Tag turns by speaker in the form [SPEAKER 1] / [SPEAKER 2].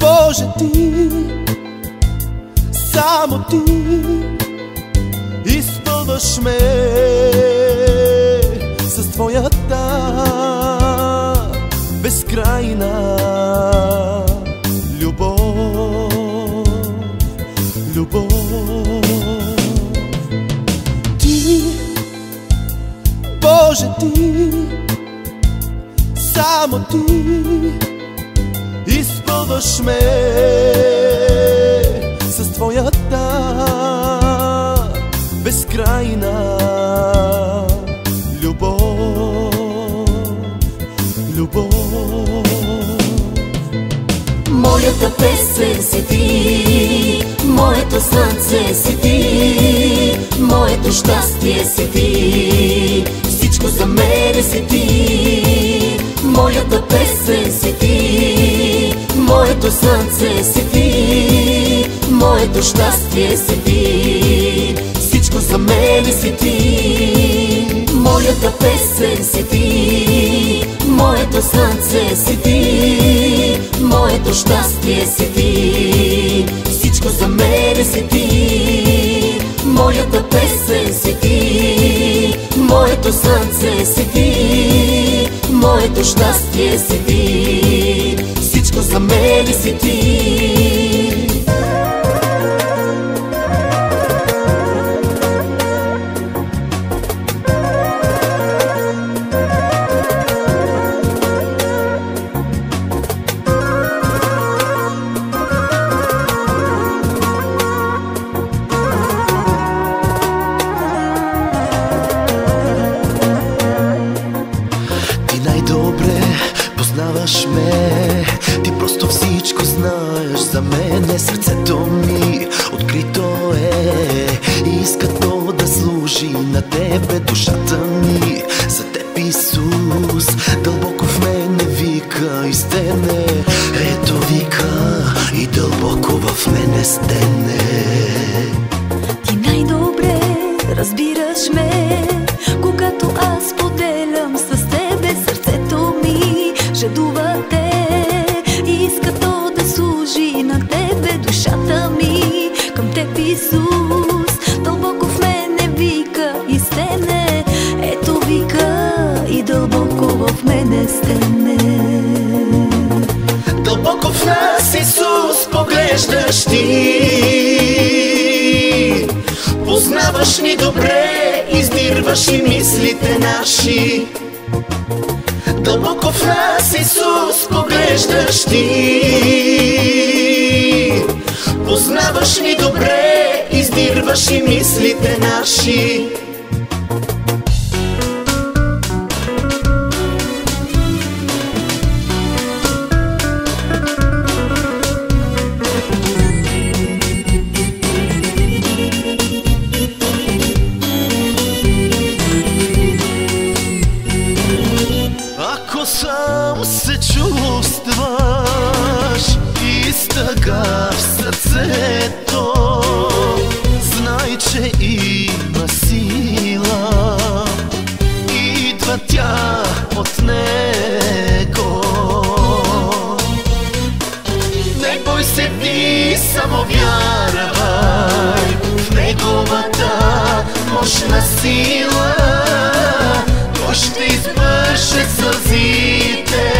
[SPEAKER 1] Боже ти, само ти изпълваш ме с твоята безкрайна любов, любов. Ти, Боже ти, само ти изпълваш ме с твоята безкрайна любов, любов.
[SPEAKER 2] Моята песен си ти, моето слънце си ти, моето щастие си ти, всичко за мене си ти. Моята песен си ти, моето слънце си ти, моето щастие си ти, всичко за мене си ти. Моята песен си ти, моето слънце си ти, моето щастие си ти, всичко за мене си ти. Моята песен си ти, моето слънце си ти, моето щастие си ти, всичко за мене си
[SPEAKER 1] в мене стене.
[SPEAKER 3] Ти най-добре разбираш ме, когато аз поделям с тебе сърцето ми, жадува те, иска то да служи на тебе душата ми, към теб Исус, дълбоко в мене вика и стене, ето вика и дълбоко в мене стене.
[SPEAKER 1] Дълбоко в нас, Исус, поглеждаш ти Познаваш ни добре, издирваш и мислите наши. Дълбоко в нас, Исус, поглеждаш ти. Познаваш ни добре, издирваш и мислите наши Сам се чувстваш изтъга в сърцето, знай, че има сила, идва тя от него. Не бой се ти, само вярвай в неговата мощна сила. Той ще избърше сълзите